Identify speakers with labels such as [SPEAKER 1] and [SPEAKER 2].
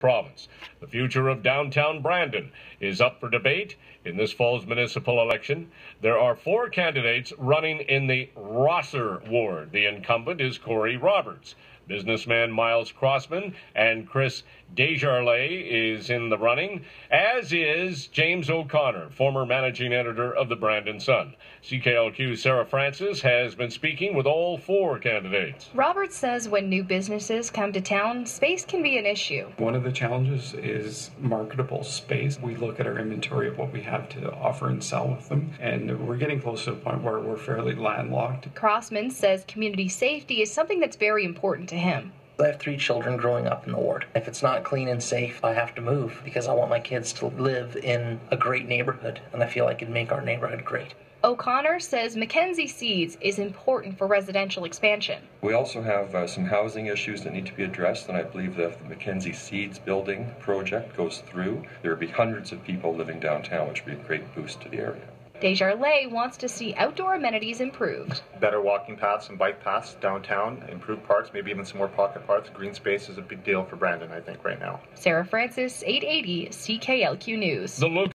[SPEAKER 1] province. The future of downtown Brandon is up for debate in this fall's municipal election. There are four candidates running in the Rosser ward. The incumbent is Corey Roberts. Businessman Miles Crossman and Chris Desjarlais is in the running, as is James O'Connor, former managing editor of the Brandon Sun. CKLQ Sarah Francis has been speaking with all four candidates.
[SPEAKER 2] Roberts says when new businesses come to town, space can be an issue.
[SPEAKER 3] One of the challenges is marketable space. We look at our inventory of what we have to offer and sell with them, and we're getting close to a point where we're fairly landlocked.
[SPEAKER 2] Crossman says community safety is something that's very important to him.
[SPEAKER 4] I have three children growing up in the ward. If it's not clean and safe, I have to move because I want my kids to live in a great neighborhood, and I feel I can make our neighborhood great.
[SPEAKER 2] O'Connor says McKenzie Seeds is important for residential expansion.
[SPEAKER 5] We also have uh, some housing issues that need to be addressed, and I believe that if the McKenzie Seeds building project goes through, there will be hundreds of people living downtown, which would be a great boost to the area.
[SPEAKER 2] Desjarlais wants to see outdoor amenities improved.
[SPEAKER 6] Better walking paths and bike paths downtown, improved parks, maybe even some more pocket parks. Green space is a big deal for Brandon, I think, right now.
[SPEAKER 2] Sarah Francis, 880 CKLQ News.
[SPEAKER 1] The look